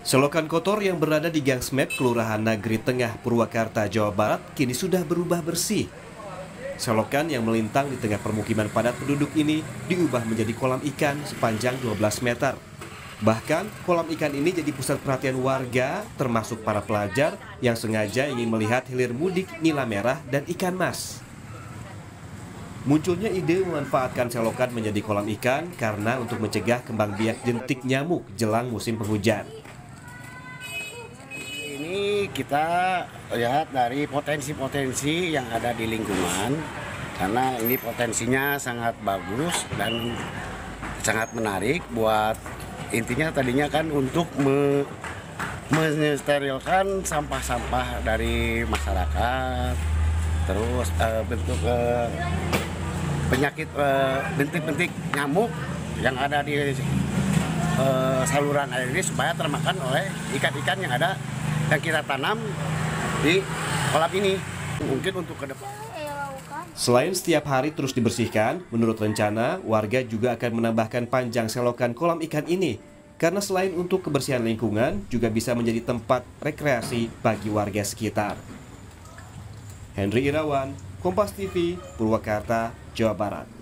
Selokan kotor yang berada di Gang Smet, Kelurahan Nagri Tengah, Purwakarta, Jawa Barat, kini sudah berubah bersih. Selokan yang melintang di tengah permukiman padat penduduk ini diubah menjadi kolam ikan sepanjang 12 meter. Bahkan, kolam ikan ini jadi pusat perhatian warga, termasuk para pelajar yang sengaja ingin melihat hilir mudik nila merah dan ikan mas. Munculnya ide memanfaatkan selokan menjadi kolam ikan karena untuk mencegah kembang biak jentik nyamuk jelang musim penghujan kita lihat dari potensi-potensi yang ada di lingkungan karena ini potensinya sangat bagus dan sangat menarik buat intinya tadinya kan untuk me, mensterilkan sampah-sampah dari masyarakat terus uh, bentuk uh, penyakit uh, bentik-bentik nyamuk yang ada di uh, saluran air ini supaya termakan oleh ikan-ikan yang ada yang kita tanam di kolam ini mungkin untuk ke depan. Selain setiap hari terus dibersihkan, menurut rencana warga juga akan menambahkan panjang selokan kolam ikan ini karena selain untuk kebersihan lingkungan juga bisa menjadi tempat rekreasi bagi warga sekitar. Henry Irawan, Kompas TV, Purwakarta, Jawa Barat.